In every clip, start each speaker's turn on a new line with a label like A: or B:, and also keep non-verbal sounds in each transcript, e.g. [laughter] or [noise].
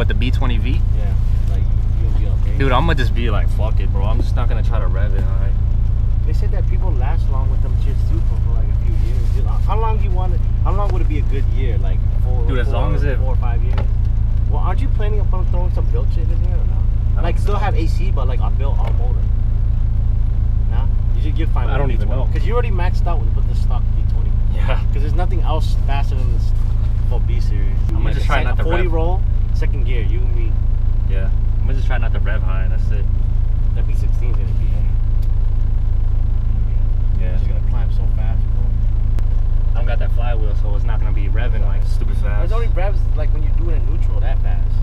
A: What the B20B?
B: Yeah, like you'll be okay.
A: Dude, I'm gonna just be like, fuck it, bro. I'm just not gonna try to rev it All right.
B: They said that people last long with them shits too for, for like a few years. Dude, how long do you want it? How long would it be a good year? Like four,
A: Dude, as
B: four-
A: long as it-
B: four or five years. Well, aren't you planning upon throwing some built shit in here or
A: I
B: no? Like still have AC, but like a built all motor. Nah, you should get fine.
A: I don't even know.
B: because you already maxed out put the stock B20.
A: Yeah. [laughs]
B: Because there's nothing else faster than this for B series.
A: I'm gonna just try not to
B: 40
A: rev.
B: roll, second gear. You and me.
A: Yeah. I'm gonna just try not to rev high, and that's it.
B: That B16 is gonna be.
A: Yeah.
B: It's just gonna climb so fast, bro.
A: I don't got that flywheel, so it's not gonna be revving like stupid fast.
B: There's only revs like when you do it in neutral that fast.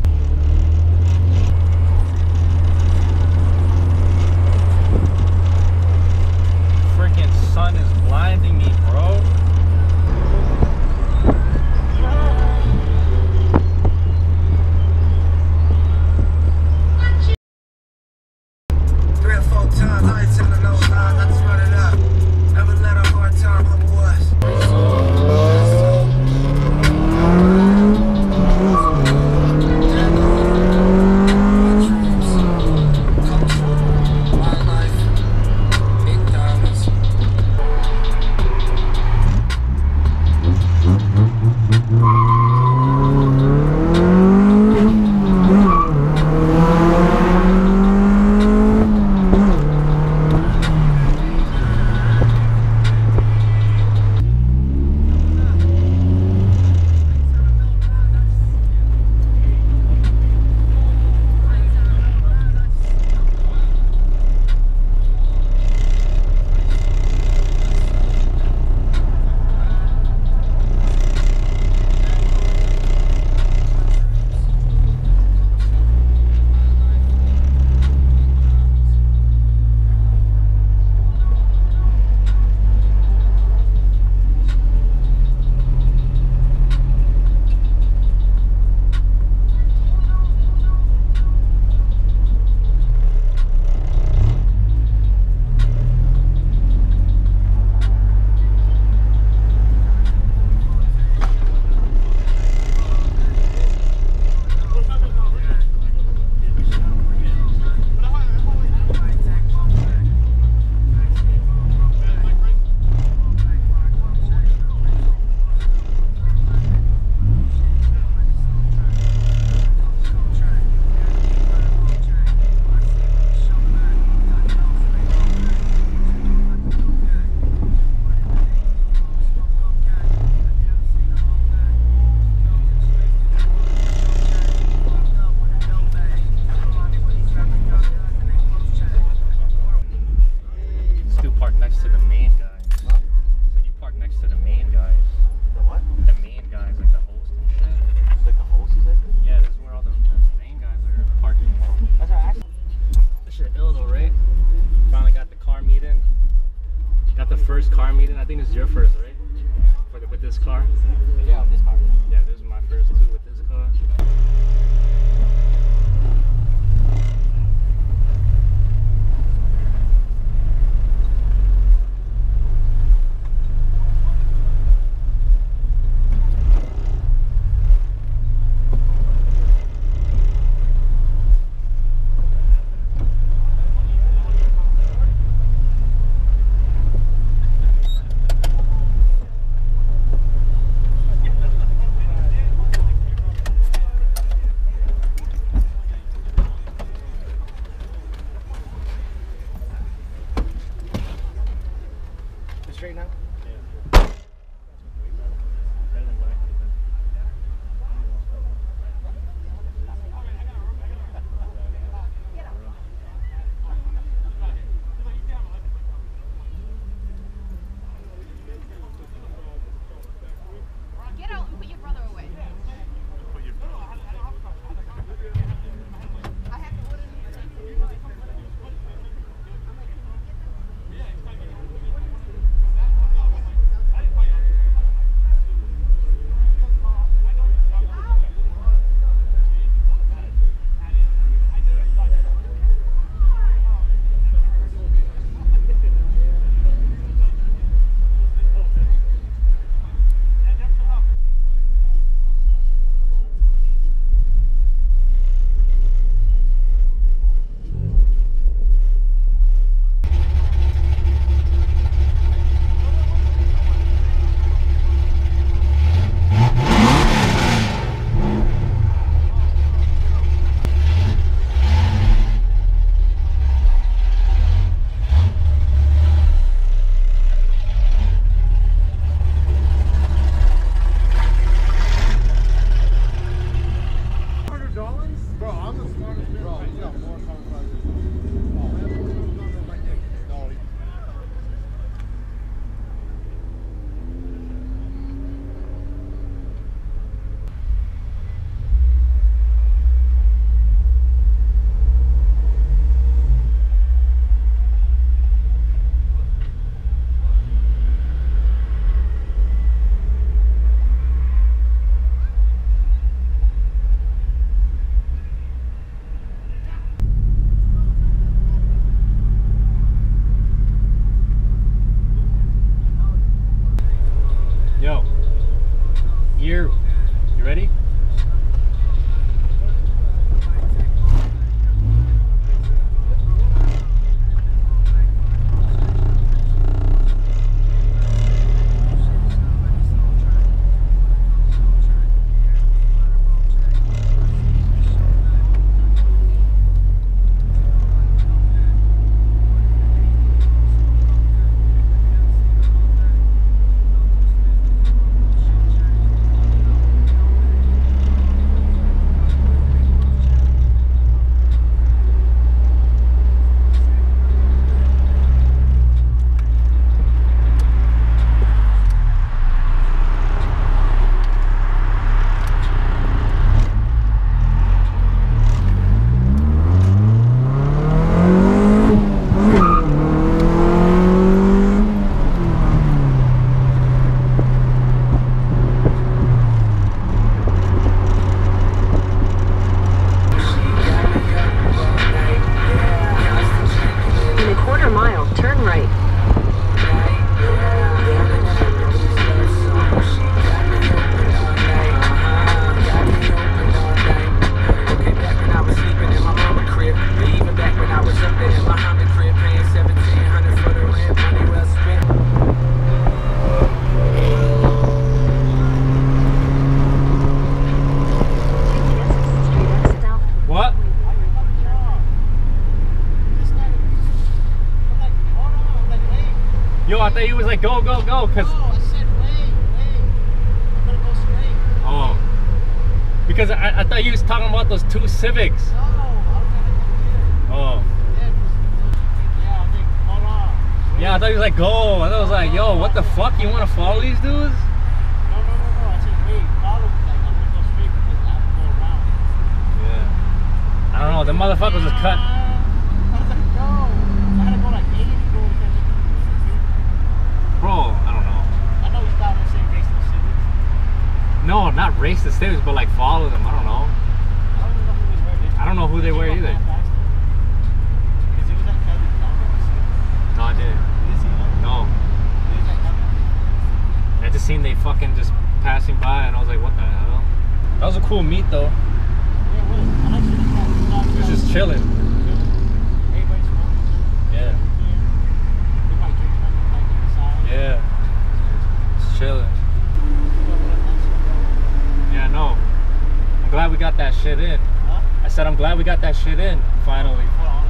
A: right now? I thought you was like go go go because
B: Oh, I said wait, wait. I'm gonna go straight.
A: oh because I, I thought you was talking about those two Civics.
B: No, I'm gonna go here.
A: Oh
B: yeah, I think, hold on.
A: yeah, I thought you was like go. And I was like yo, what the fuck? You want to follow these dudes?
B: No, no, no, no. I said wait, follow. Like, I'm gonna go straight because I have to go around.
A: Yeah. I don't know. The motherfuckers was cut.
B: I was like, no. I had to go like 80 bro because of the
A: Bro, I don't know.
B: I know you thought I was saying race no civics.
A: No, not race the Civics, but like follow them. I don't know.
B: I don't know who they were. They
A: I don't know who they were either.
B: Because it was like Kelly Brown.
A: No, I didn't.
B: You didn't see him?
A: No.
B: It was like Kelly.
A: I just seen they fucking just passing by, and I was like, what the hell? That was a cool meet though.
B: Yeah, it was. I like sitting down. You know,
A: It was just chilling.
B: Everybody's smoking.
A: Yeah.
B: They might drink something like on the side.
A: Yeah. Just chilling. Yeah, no. I'm glad we got that shit in.
B: Huh?
A: I said I'm glad we got that shit in finally.
B: Hold on,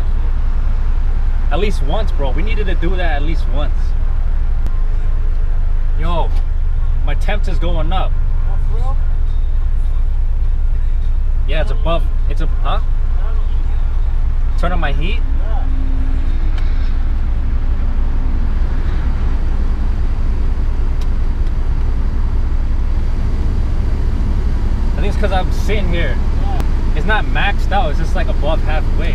B: that
A: At least once, bro. We needed to do that at least once. Yo, my temp is going up.
B: Oh?
A: Yeah, it's above. It's a huh? Turn on my heat. I think it's because I'm sitting here. Not maxed out. It's just like above halfway.